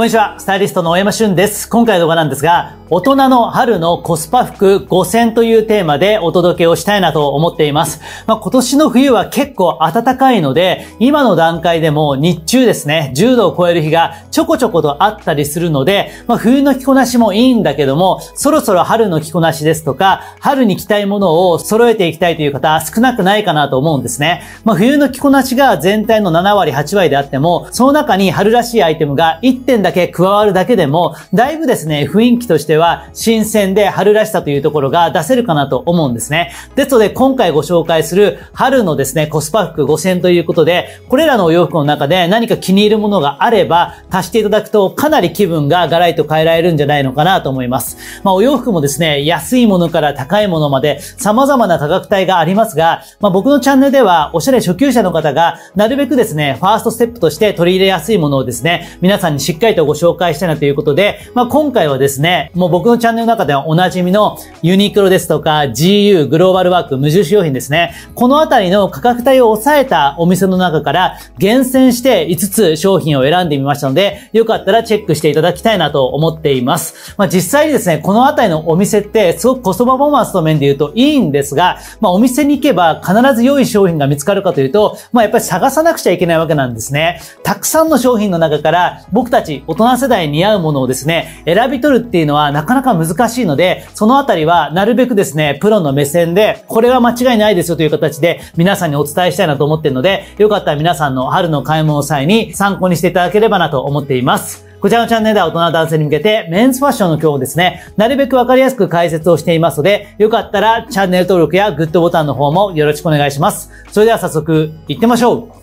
こんにちは、スタイリストの大山俊です。今回の動画なんですが、大人の春のコスパ服5000というテーマでお届けをしたいなと思っています。まあ、今年の冬は結構暖かいので、今の段階でも日中ですね、10度を超える日がちょこちょことあったりするので、まあ、冬の着こなしもいいんだけども、そろそろ春の着こなしですとか、春に着たいものを揃えていきたいという方少なくないかなと思うんですね。まあ、冬の着こなしが全体の7割、8割であっても、その中に春らしいアイテムが1点だだけ加わるだけでも、だいぶですね、雰囲気としては新鮮で春らしさというところが出せるかなと思うんですね。ですので、今回ご紹介する春のですね、コスパ服5000ということで、これらのお洋服の中で何か気に入るものがあれば、足していただくとかなり気分がガラリと変えられるんじゃないのかなと思います。まあ、お洋服もですね、安いものから高いものまで様々な価格帯がありますが、まあ、僕のチャンネルではおしゃれ初級者の方がなるべくですね、ファーストステップとして取り入れやすいものをですね、皆さんにしっかりととご紹介したいなということで、まあ、今回はですね、もう僕のチャンネルの中ではおなじみのユニクロですとか GU、グローバルワーク、無印良品ですね。このあたりの価格帯を抑えたお店の中から厳選して5つ商品を選んでみましたので、よかったらチェックしていただきたいなと思っています。まあ、実際にですね、このあたりのお店ってすごくコストパフォーマンスの面で言うといいんですが、まあ、お店に行けば必ず良い商品が見つかるかというと、まあ、やっぱり探さなくちゃいけないわけなんですね。たくさんの商品の中から僕たち大人世代に似合うものをですね、選び取るっていうのはなかなか難しいので、そのあたりはなるべくですね、プロの目線で、これは間違いないですよという形で皆さんにお伝えしたいなと思っているので、よかったら皆さんの春の買い物の際に参考にしていただければなと思っています。こちらのチャンネルでは大人男性に向けてメンズファッションの今日をですね、なるべくわかりやすく解説をしていますので、よかったらチャンネル登録やグッドボタンの方もよろしくお願いします。それでは早速行ってみましょう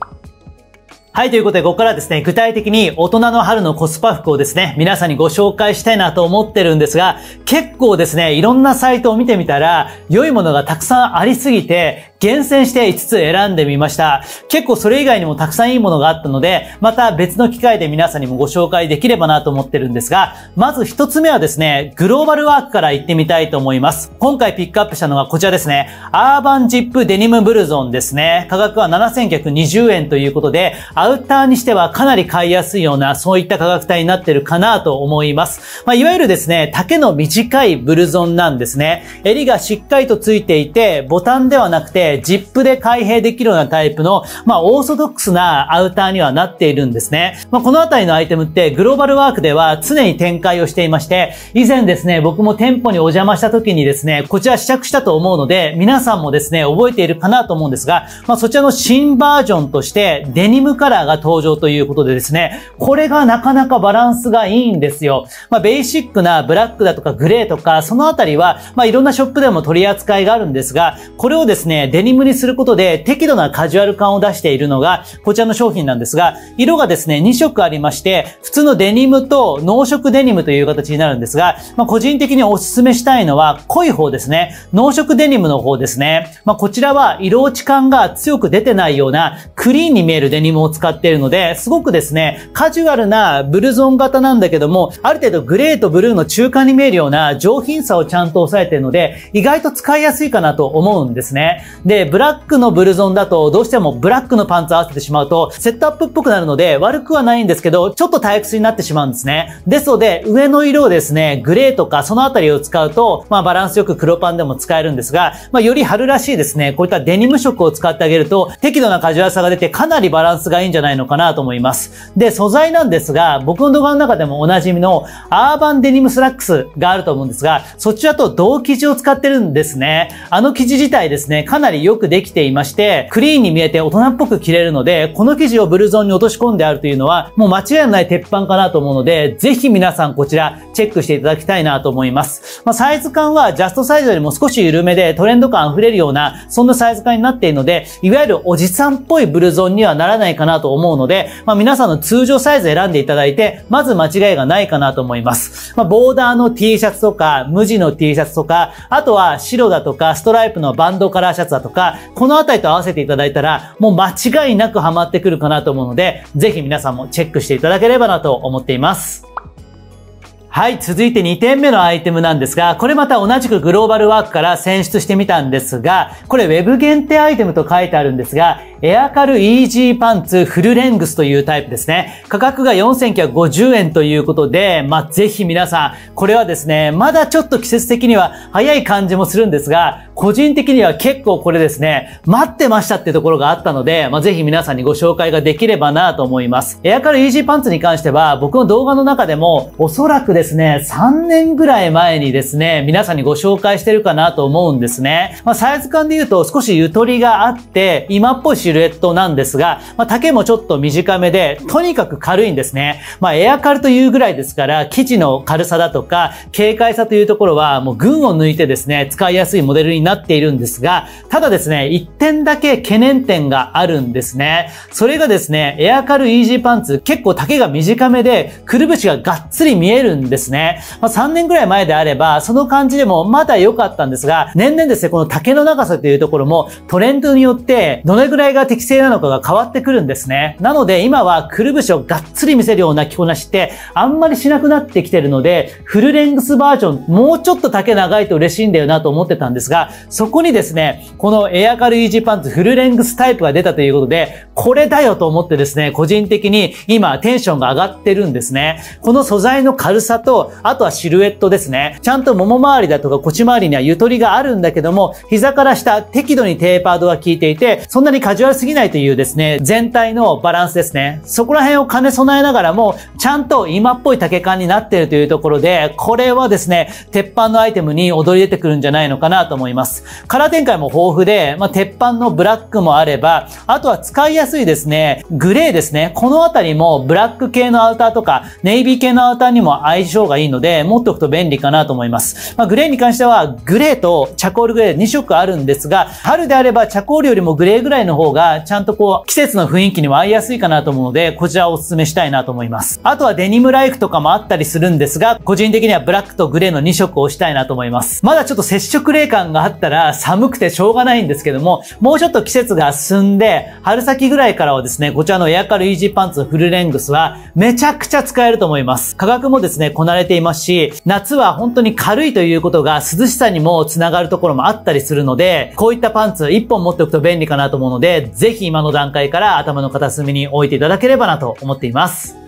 はい、ということで、ここからですね、具体的に大人の春のコスパ服をですね、皆さんにご紹介したいなと思ってるんですが、結構ですね、いろんなサイトを見てみたら、良いものがたくさんありすぎて、厳選して5つ選んでみました。結構それ以外にもたくさんいいものがあったので、また別の機会で皆さんにもご紹介できればなと思ってるんですが、まず1つ目はですね、グローバルワークから行ってみたいと思います。今回ピックアップしたのがこちらですね。アーバンジップデニムブルゾンですね。価格は7920円ということで、アウターにしてはかなり買いやすいような、そういった価格帯になってるかなと思います。まあ、いわゆるですね、丈の短いブルゾンなんですね。襟がしっかりとついていて、ボタンではなくて、ジップで開閉できるようなタイプの、まあ、オーソドックスなアウターにはなっているんですね。まあ、このあたりのアイテムってグローバルワークでは常に展開をしていまして、以前ですね、僕も店舗にお邪魔した時にですね、こちら試着したと思うので、皆さんもですね、覚えているかなと思うんですが、まあ、そちらの新バージョンとしてデニムカラーが登場ということでですね、これがなかなかバランスがいいんですよ。まあ、ベーシックなブラックだとかグレーとか、そのあたりは、まあ、いろんなショップでも取り扱いがあるんですが、これをですね、デニムにすることで適度なカジュアル感を出しているのがこちらの商品なんですが、色がですね、2色ありまして、普通のデニムと濃色デニムという形になるんですが、まあ、個人的にお勧めしたいのは濃い方ですね。濃色デニムの方ですね。まあ、こちらは色落ち感が強く出てないようなクリーンに見えるデニムを使っているので、すごくですね、カジュアルなブルゾン型なんだけども、ある程度グレーとブルーの中間に見えるような上品さをちゃんと抑えているので、意外と使いやすいかなと思うんですね。で、ブラックのブルゾンだとどうしてもブラックのパンツ合わせてしまうとセットアップっぽくなるので悪くはないんですけど、ちょっと退屈になってしまうんですね。ですので、上の色をですね、グレーとかそのあたりを使うと、まあバランスよく黒パンでも使えるんですが、まあより春らしいですね、こういったデニム色を使ってあげると適度なカジュアルさが出てかなりバランスがいいんじゃないのかなと思います。で、素材なんですが、僕の動画の中でもおなじみのアーバンデニムスラックスがあると思うんですが、そちらと同生地を使ってるんですね。あの生地自体ですね、かなりよくできていまして、クリーンに見えて大人っぽく着れるので、この生地をブルゾンに落とし込んであるというのは、もう間違いない鉄板かなと思うので、ぜひ皆さんこちらチェックしていただきたいなと思います。まあ、サイズ感はジャストサイズよりも少し緩めでトレンド感溢れるような、そんなサイズ感になっているので、いわゆるおじさんっぽいブルゾンにはならないかなと思うので、まあ、皆さんの通常サイズ選んでいただいて、まず間違いがないかなと思います。まあ、ボーダーの T シャツとか、無地の T シャツとか、あとは白だとか、ストライプのバンドカラーシャツだとか、とかこのあたりと合わせていただいたら、もう間違いなくハマってくるかなと思うので、ぜひ皆さんもチェックしていただければなと思っています。はい、続いて2点目のアイテムなんですが、これまた同じくグローバルワークから選出してみたんですが、これ Web 限定アイテムと書いてあるんですが、エアカルイージーパンツフルレングスというタイプですね。価格が4950円ということで、まあ、ぜひ皆さん、これはですね、まだちょっと季節的には早い感じもするんですが、個人的には結構これですね、待ってましたってところがあったので、まあ、ぜひ皆さんにご紹介ができればなと思います。エアカルイージーパンツに関しては、僕の動画の中でも、おそらくですね、3年ぐらい前にですね、皆さんにご紹介してるかなと思うんですね。まあ、サイズ感で言うと少しゆとりがあって、今っぽいシルエットなんですが、まあ、丈もちょっと短めで、とにかく軽いんですね。まあ、エアカルというぐらいですから、生地の軽さだとか、軽快さというところは、もう群を抜いてですね、使いやすいモデルになっているんですが、ただですね、一点だけ懸念点があるんですね。それがですね、エアカルイージーパンツ、結構丈が短めで、くるぶしががっつり見えるんですですね。まあ、3年ぐらい前であれば、その感じでもまだ良かったんですが、年々ですね、この丈の長さというところも、トレンドによって、どれぐらいが適正なのかが変わってくるんですね。なので、今はくるぶしをがっつり見せるような着こなしって、あんまりしなくなってきてるので、フルレングスバージョン、もうちょっと丈長いと嬉しいんだよなと思ってたんですが、そこにですね、このエアカルイージーパンツフルレングスタイプが出たということで、これだよと思ってですね、個人的に今テンションが上がってるんですね。この素材の軽さと、あとはシルエットですね。ちゃんともも周りだとか腰周りにはゆとりがあるんだけども、膝から下適度にテーパードが効いていて、そんなにカジュアルすぎないというですね、全体のバランスですね。そこら辺を兼ね備えながらも、ちゃんと今っぽい丈感になっているというところで、これはですね、鉄板のアイテムに踊り出てくるんじゃないのかなと思います。カラー展開も豊富で、まあ、鉄板のブラックもあれば、あとは使いやすいですね、グレーですね。このあたりもブラック系のアウターとか、ネイビー系のアウターにも相相性がいいので、持っておくと便利かなと思います。まあ、グレーに関しては、グレーとチャコールグレー2色あるんですが、春であればチャコールよりもグレーぐらいの方が、ちゃんとこう、季節の雰囲気にも合いやすいかなと思うので、こちらをお勧めしたいなと思います。あとはデニムライフとかもあったりするんですが、個人的にはブラックとグレーの2色を押したいなと思います。まだちょっと接触冷感があったら寒くてしょうがないんですけども、もうちょっと季節が進んで、春先ぐらいからはですね、こちらのエアカルイージーパンツフルレングスはめちゃくちゃ使えると思います。価格もですね、こなれていますし、夏は本当に軽いということが涼しさにもつながるところもあったりするので、こういったパンツ1本持っておくと便利かなと思うので、ぜひ今の段階から頭の片隅に置いていただければなと思っています。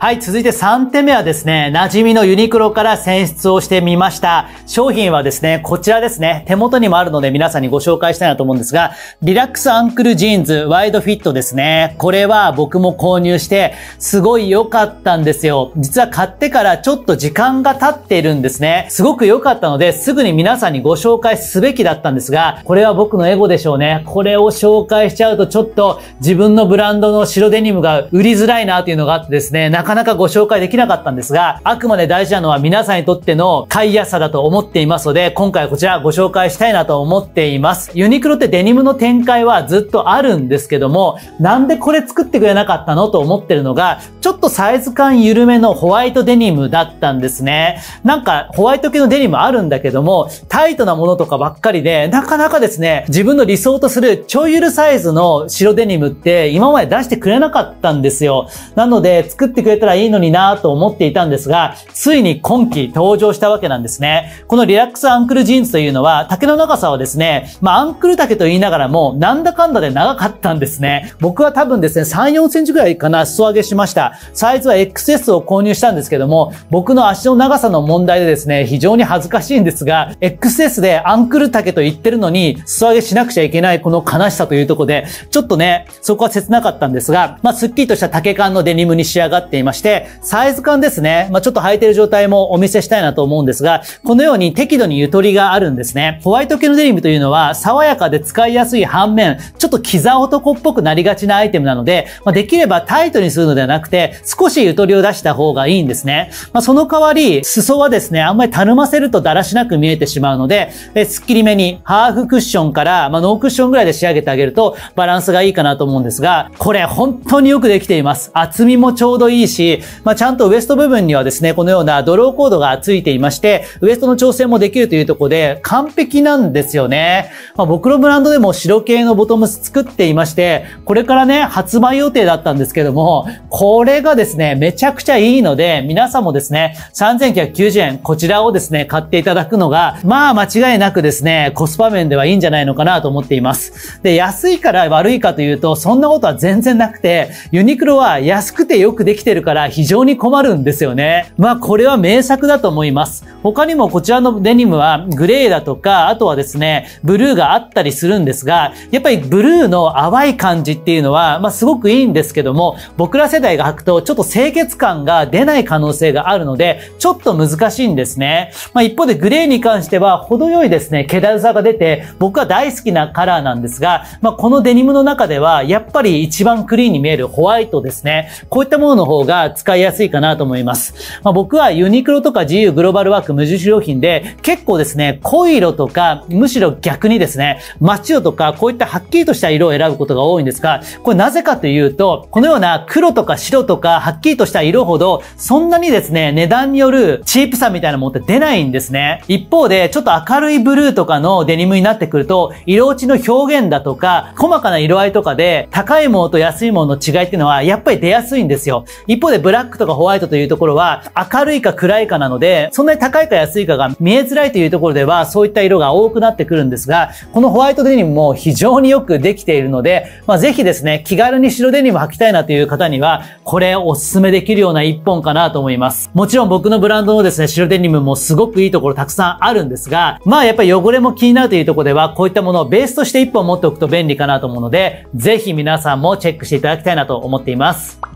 はい、続いて3点目はですね、馴染みのユニクロから選出をしてみました。商品はですね、こちらですね。手元にもあるので皆さんにご紹介したいなと思うんですが、リラックスアンクルジーンズワイドフィットですね。これは僕も購入して、すごい良かったんですよ。実は買ってからちょっと時間が経っているんですね。すごく良かったので、すぐに皆さんにご紹介すべきだったんですが、これは僕のエゴでしょうね。これを紹介しちゃうとちょっと自分のブランドの白デニムが売りづらいなというのがあってですね、なかなかご紹介できなかったんですが、あくまで大事なのは皆さんにとっての買いやすさだと思っていますので、今回こちらご紹介したいなと思っています。ユニクロってデニムの展開はずっとあるんですけども、なんでこれ作ってくれなかったのと思ってるのが、ちょっとサイズ感緩めのホワイトデニムだったんですね。なんかホワイト系のデニムあるんだけども、タイトなものとかばっかりで、なかなかですね、自分の理想とするちょゆるサイズの白デニムって今まで出してくれなかったんですよ。なので作ってくれたらいいのになと思っていたんですが、ついに今季登場したわけなんですね。このリラックスアンクルジーンズというのは、丈の長さはですね、まあアンクル丈と言いながらも、なんだかんだで長かったんですね。僕は多分ですね、3、4センチぐらいかな、裾上げしました。サイズは XS を購入したんですけども、僕の足の長さの問題でですね、非常に恥ずかしいんですが、XS でアンクル丈と言ってるのに、裾上げしなくちゃいけないこの悲しさというところで、ちょっとね、そこは切なかったんですが、まあ、すっきりとした丈感のデニムに仕上がっていますまして、サイズ感ですね。まあ、ちょっと履いてる状態もお見せしたいなと思うんですが、このように適度にゆとりがあるんですね。ホワイト系のデニムというのは、爽やかで使いやすい反面、ちょっとキザ男っぽくなりがちなアイテムなので、まあ、できればタイトにするのではなくて、少しゆとりを出した方がいいんですね。まあ、その代わり、裾はですね、あんまりたるませるとだらしなく見えてしまうので、えスッキリめに、ハーフクッションから、まあ、ノークッションぐらいで仕上げてあげると、バランスがいいかなと思うんですが、これ本当によくできています。厚みもちょうどいいし、し、まあ、ちゃんとウエスト部分にはですね、このようなドローコードがついていまして、ウエストの調整もできるというところで完璧なんですよね。まあ、僕のブランドでも白系のボトムス作っていまして、これからね、発売予定だったんですけども、これがですね、めちゃくちゃいいので、皆さんもですね、3990円、こちらをですね、買っていただくのが、まあ間違いなくですね、コスパ面ではいいんじゃないのかなと思っています。で、安いから悪いかというと、そんなことは全然なくて、ユニクロは安くてよくできてるからから非常に困るんですよね。まあこれは名作だと思います。他にもこちらのデニムはグレーだとか、あとはですね、ブルーがあったりするんですが、やっぱりブルーの淡い感じっていうのは、まあすごくいいんですけども、僕ら世代が履くとちょっと清潔感が出ない可能性があるので、ちょっと難しいんですね。まあ一方でグレーに関しては程よいですね、気だるさが出て、僕は大好きなカラーなんですが、まあこのデニムの中では、やっぱり一番クリーンに見えるホワイトですね。こういったものの方がが使いやすいかなと思います。まあ僕はユニクロとか GU グローバルワーク無印良品で結構ですね、濃い色とか、むしろ逆にですね、マッチ色とか、こういったはっきりとした色を選ぶことが多いんですが、これなぜかというと、このような黒とか白とか、はっきりとした色ほど、そんなにですね、値段によるチープさみたいなものって出ないんですね。一方で、ちょっと明るいブルーとかのデニムになってくると、色落ちの表現だとか、細かな色合いとかで、高いものと安いものの違いっていうのは、やっぱり出やすいんですよ。一一方で、ブラックとかホワイトというところは、明るいか暗いかなので、そんなに高いか安いかが見えづらいというところでは、そういった色が多くなってくるんですが、このホワイトデニムも非常によくできているので、まあ、ぜひですね、気軽に白デニム履きたいなという方には、これおすすめできるような一本かなと思います。もちろん僕のブランドのですね、白デニムもすごくいいところたくさんあるんですが、まあやっぱり汚れも気になるというところでは、こういったものをベースとして一本持っておくと便利かなと思うので、ぜひ皆さんもチェックしていただきたいなと思っています。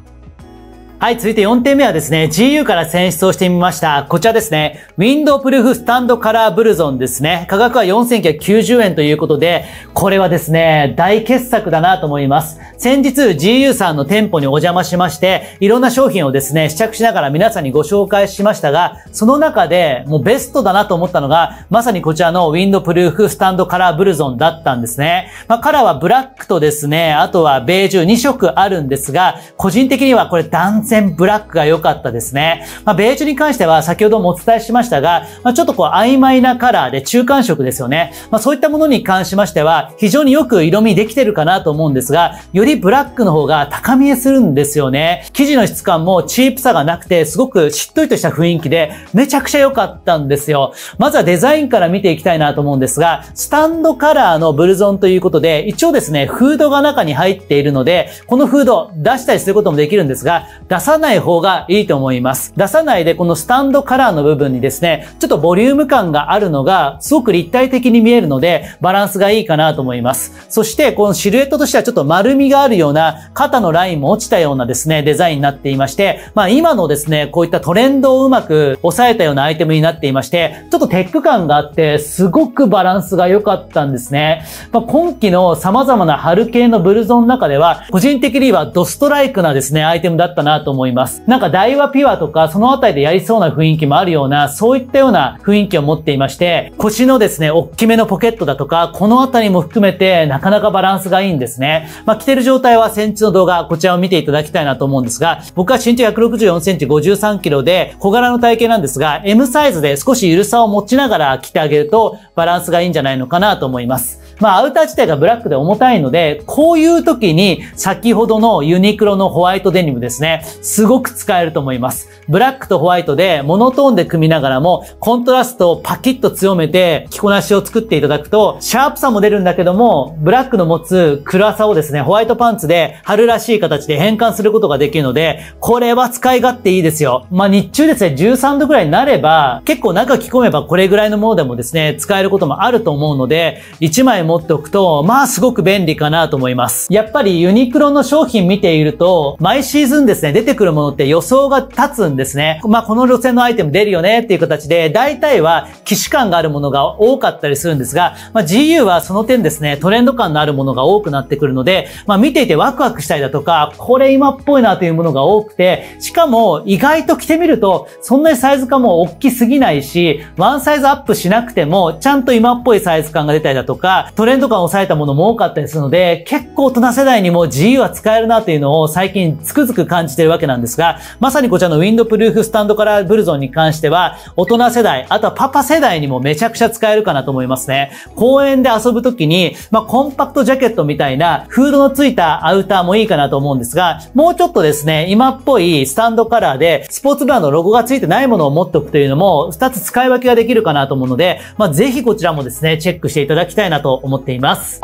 はい、続いて4点目はですね、GU から選出をしてみました。こちらですね、ウィンドウプルーフスタンドカラーブルゾンですね。価格は4990円ということで、これはですね、大傑作だなと思います。先日 GU さんの店舗にお邪魔しまして、いろんな商品をですね、試着しながら皆さんにご紹介しましたが、その中でもうベストだなと思ったのが、まさにこちらのウィンドウプルーフスタンドカラーブルゾンだったんですね。まあ、カラーはブラックとですね、あとはベージュ2色あるんですが、個人的にはこれ断然ブラックが良かったですね。まあ、ベージュに関しては先ほどもお伝えしましたが、まあ、ちょっとこう曖昧なカラーで中間色ですよね。まあ、そういったものに関しましては非常によく色味できてるかなと思うんですが、よりブラックの方が高見えするんですよね。生地の質感もチープさがなくてすごくしっとりとした雰囲気でめちゃくちゃ良かったんですよ。まずはデザインから見ていきたいなと思うんですが、スタンドカラーのブルゾンということで、一応ですね、フードが中に入っているので、このフード出したりすることもできるんですが、出さない方がいいと思います。出さないでこのスタンドカラーの部分にですね、ちょっとボリューム感があるのがすごく立体的に見えるので、バランスがいいかなと思います。そしてこのシルエットとしてはちょっと丸みがあるような肩のラインも落ちたようなですね、デザインになっていまして、まあ今のですね、こういったトレンドをうまく抑えたようなアイテムになっていまして、ちょっとテック感があって、すごくバランスが良かったんですね。まあ、今季の様々な春系のブルゾンの中では、個人的にはドストライクなですね、アイテムだったなと思います。なんか大和ピュアとか、そのあたりでやりそうな雰囲気もあるような、そういったような雰囲気を持っていまして、腰のですね、大きめのポケットだとか、このあたりも含めて、なかなかバランスがいいんですね。まあ、着てる状態は先日の動画、こちらを見ていただきたいなと思うんですが、僕は身長164センチ53キロで、小柄の体型なんですが、M サイズで少し緩さを持ちながら着てあげると、バランスがいいんじゃないのかなと思います。まあ、アウター自体がブラックで重たいので、こういう時に先ほどのユニクロのホワイトデニムですね、すごく使えると思います。ブラックとホワイトでモノトーンで組みながらも、コントラストをパキッと強めて着こなしを作っていただくと、シャープさも出るんだけども、ブラックの持つ暗さをですね、ホワイトパンツで春らしい形で変換することができるので、これは使い勝手いいですよ。まあ、日中ですね、13度くらいになれば、結構中着込めばこれぐらいのものでもですね、使えることもあると思うので、1枚持っておくと、まあすごく便利かなと思います。やっぱりユニクロの商品見ていると、毎シーズンですね、出てくるものって予想が立つんですね。まあこの路線のアイテム出るよねっていう形で、大体は騎士感があるものが多かったりするんですが、まあ GU はその点ですね、トレンド感のあるものが多くなってくるので、まあ見ていてワクワクしたりだとか、これ今っぽいなというものが多くて、しかも意外と着てみると、そんなにサイズ感も大きすぎないし、ワンサイズアップしなくても、ちゃんと今っぽいサイズ感が出たりだとか、トレンド感を抑えたものも多かったりするので、結構大人世代にも自由は使えるなというのを最近つくづく感じてるわけなんですが、まさにこちらのウィンドプルーフスタンドカラーブルゾンに関しては、大人世代、あとはパパ世代にもめちゃくちゃ使えるかなと思いますね。公園で遊ぶときに、まあ、コンパクトジャケットみたいなフードのついたアウターもいいかなと思うんですが、もうちょっとですね、今っぽいスタンドカラーで、スポーツブランドロゴがついてないものを持っておくというのも、2つ使い分けができるかなと思うので、まあ、ぜひこちらもですね、チェックしていただきたいなと思っています。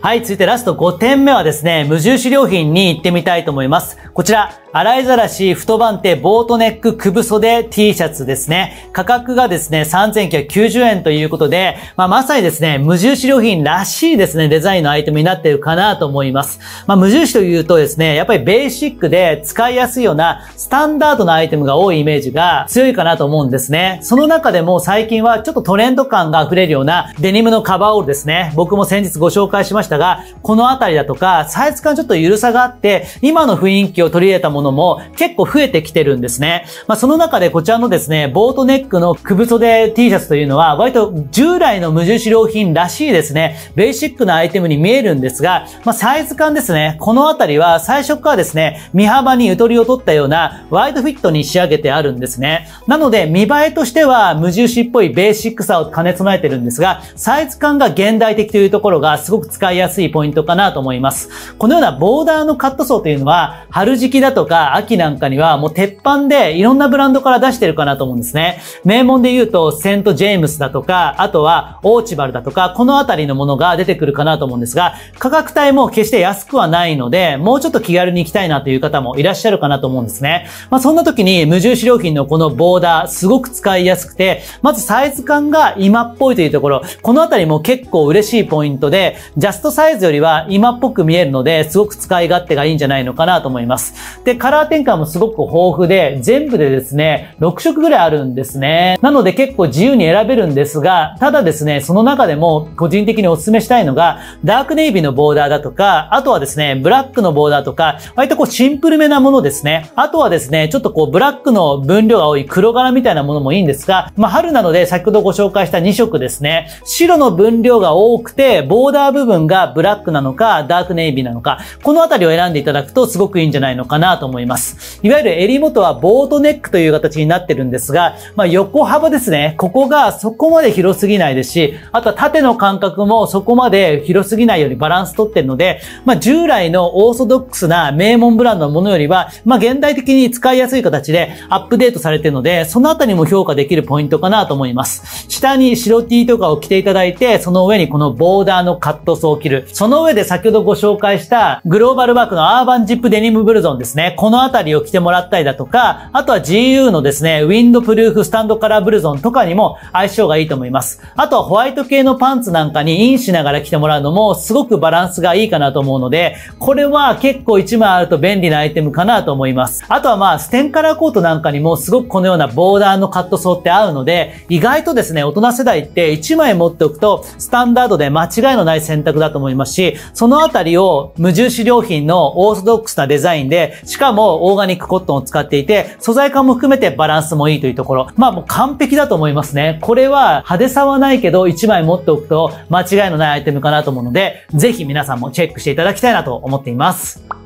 はい、続いてラスト5点目はですね、無印良品に行ってみたいと思います。こちら、洗いざらし太番手ボートネックくぶ袖 T シャツですね。価格がですね、3990円ということで、まあ、まさにですね、無印良品らしいですね、デザインのアイテムになっているかなと思います。まあ、無印というとですね、やっぱりベーシックで使いやすいようなスタンダードなアイテムが多いイメージが強いかなと思うんですね。その中でも最近はちょっとトレンド感が溢れるようなデニムのカバーオールですね。僕も先日ご紹介しましたが、このあたりだとか、サイズ感ちょっと緩さがあって、今の雰囲気を取り入れたものも結構増えてきてるんですね。まあ、その中でこちらのですね、ボートネックのくぶ袖 T シャツというのは、割と従来の無印良品らしいですね、ベーシックなアイテムに見えるんですが、まあ、サイズ感ですね、このあたりは最初からですね、身幅にゆとりを取ったようなワイドフィットに仕上げてあるんですね。なので、見栄えとしては無印っぽいベーシックさを兼ね備えてるんですが、サイズ感が現代的というところがすごく使いやすいポイントかなと思います。このようなボーダーのカットソーというのは、春時期だとか秋なんかにはもう鉄板でいろんなブランドから出してるかなと思うんですね。名門で言うと、セントジェームスだとか、あとはオーチバルだとか、このあたりのものが出てくるかなと思うんですが、価格帯も決して安くはないので、もうちょっと気軽に行きたいなという方もいらっしゃるかなと思うんですね。まあそんな時に無印良品のこのボーダー、すごく使いやすくて、まずサイズ感が今っぽいというところ、このあたりも結構嬉しいポイントで、ジャストサイズよりは今っぽく見えるので、すごく使い勝手がいいんじゃないのかなと思います。で、カラー転換もすごく豊富で、全部でですね、6色ぐらいあるんですね。なので結構自由に選べるんですが、ただですね、その中でも個人的にお勧めしたいのが、ダークネイビーのボーダーだとか、あとはですね、ブラックのボーダーとか、割とこうシンプルめなものですね。あとはですね、ちょっとこうブラックの分量が多い黒柄みたいなものもいいんですが、まあ春なので先ほどご紹介した2色ですね。白の分量が多くて、ボーダー部分がブラックなのか、ダークネイビーなのか、このあたりを選んでいただくとすごくいいんじゃないのかなと思います。思います。いわゆる襟元はボートネックという形になってるんですが、まあ、横幅ですね。ここがそこまで広すぎないですし、あとは縦の間隔もそこまで広すぎないようにバランス取ってるので、まあ、従来のオーソドックスな名門ブランドのものよりは、まあ、現代的に使いやすい形でアップデートされてるので、そのあたりも評価できるポイントかなと思います。下に白 T とかを着ていただいて、その上にこのボーダーのカットソーを着る。その上で先ほどご紹介したグローバルワークのアーバンジップデニムブルゾンですね。このあたりを着てもらったりだとか、あとは GU のですね、ウィンドプルーフスタンドカラーブルゾンとかにも相性がいいと思います。あとはホワイト系のパンツなんかにインしながら着てもらうのもすごくバランスがいいかなと思うので、これは結構1枚あると便利なアイテムかなと思います。あとはまあ、ステンカラーコートなんかにもすごくこのようなボーダーのカットソーって合うので、意外とですね、大人世代って1枚持っておくとスタンダードで間違いのない選択だと思いますし、そのあたりを無印良品のオーソドックスなデザインで、しかもオーガニックコットンを使っていて、素材感も含めてバランスもいいというところ。まあもう完璧だと思いますね。これは派手さはないけど1枚持っておくと間違いのないアイテムかなと思うので、ぜひ皆さんもチェックしていただきたいなと思っています。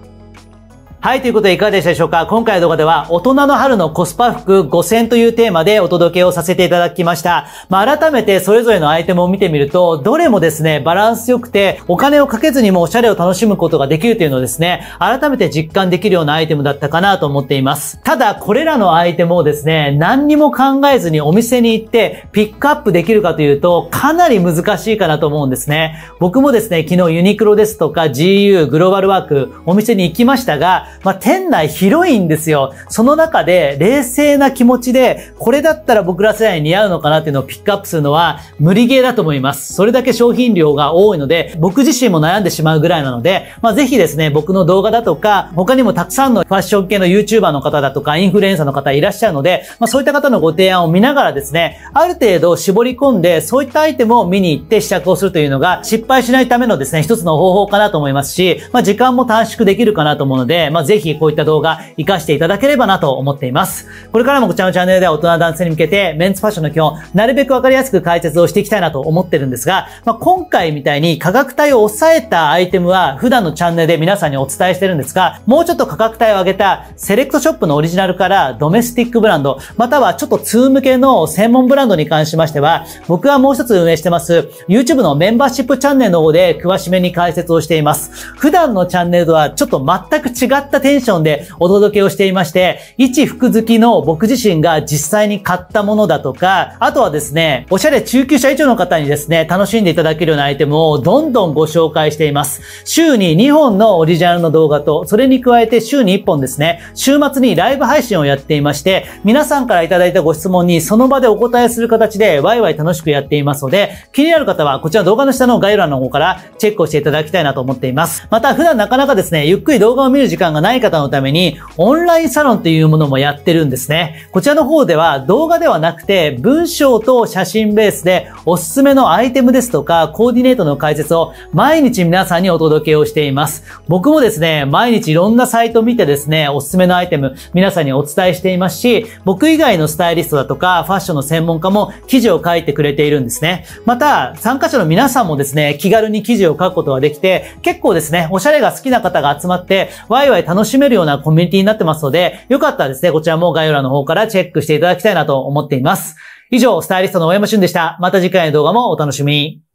はい、ということでいかがでしたでしょうか？今回の動画では大人の春のコスパ服5000というテーマでお届けをさせていただきました。まあ、改めてそれぞれのアイテムを見てみると、どれもですね、バランス良くてお金をかけずにもおしゃれを楽しむことができるというのをですね、改めて実感できるようなアイテムだったかなと思っています。ただ、これらのアイテムをですね、何にも考えずにお店に行ってピックアップできるかというと、かなり難しいかなと思うんですね。僕もですね、昨日ユニクロですとか GU グローバルワークお店に行きましたが、まあ、店内広いんですよ。その中で冷静な気持ちで、これだったら僕ら世代に似合うのかなっていうのをピックアップするのは無理ゲーだと思います。それだけ商品量が多いので、僕自身も悩んでしまうぐらいなので、まあ、ぜひですね、僕の動画だとか、他にもたくさんのファッション系の YouTuber の方だとか、インフルエンサーの方いらっしゃるので、まあ、そういった方のご提案を見ながらですね、ある程度絞り込んで、そういったアイテムを見に行って試着をするというのが、失敗しないためのですね、一つの方法かなと思いますし、まあ、時間も短縮できるかなと思うので、まあ、ぜひこういった動画活かしていただければなと思っています。これからもこちらのチャンネルでは大人男性に向けてメンツファッションの基本、なるべくわかりやすく解説をしていきたいなと思ってるんですが、まあ、今回みたいに価格帯を抑えたアイテムは普段のチャンネルで皆さんにお伝えしてるんですが、もうちょっと価格帯を上げたセレクトショップのオリジナルからドメスティックブランド、またはちょっと通向けの専門ブランドに関しましては、僕はもう一つ運営してます YouTube のメンバーシップチャンネルの方で詳しめに解説をしています。普段のチャンネルとはちょっと全く違ったテンションでお届けをしていまして、一服好きの僕自身が実際に買ったものだとか、あとはですね、おしゃれ中級者以上の方にですね、楽しんでいただけるようなアイテムをどんどんご紹介しています。週に2本のオリジナルの動画と、それに加えて週に1本ですね、週末にライブ配信をやっていまして、皆さんからいただいたご質問にその場でお答えする形でワイワイ楽しくやっていますので、気になる方はこちら動画の下の概要欄の方からチェックをしていただきたいなと思っています。また普段なかなかですね、ゆっくり動画を見る時間がない方のために、オンラインサロンというものもやってるんですね。こちらの方では動画ではなくて、文章と写真ベースでおすすめのアイテムですとか、コーディネートの解説を毎日皆さんにお届けをしています。僕もですね、毎日いろんなサイトを見てですね、おすすめのアイテム、皆さんにお伝えしていますし、僕以外のスタイリストだとか、ファッションの専門家も記事を書いてくれているんですね。また、参加者の皆さんもですね、気軽に記事を書くことができて、結構ですね、おしゃれが好きな方が集まって、ワイワイ楽しめるようなコミュニティになってますので、よかったらですね、こちらも概要欄の方からチェックしていただきたいなと思っています。以上、スタイリストの大山俊でした。また次回の動画もお楽しみに。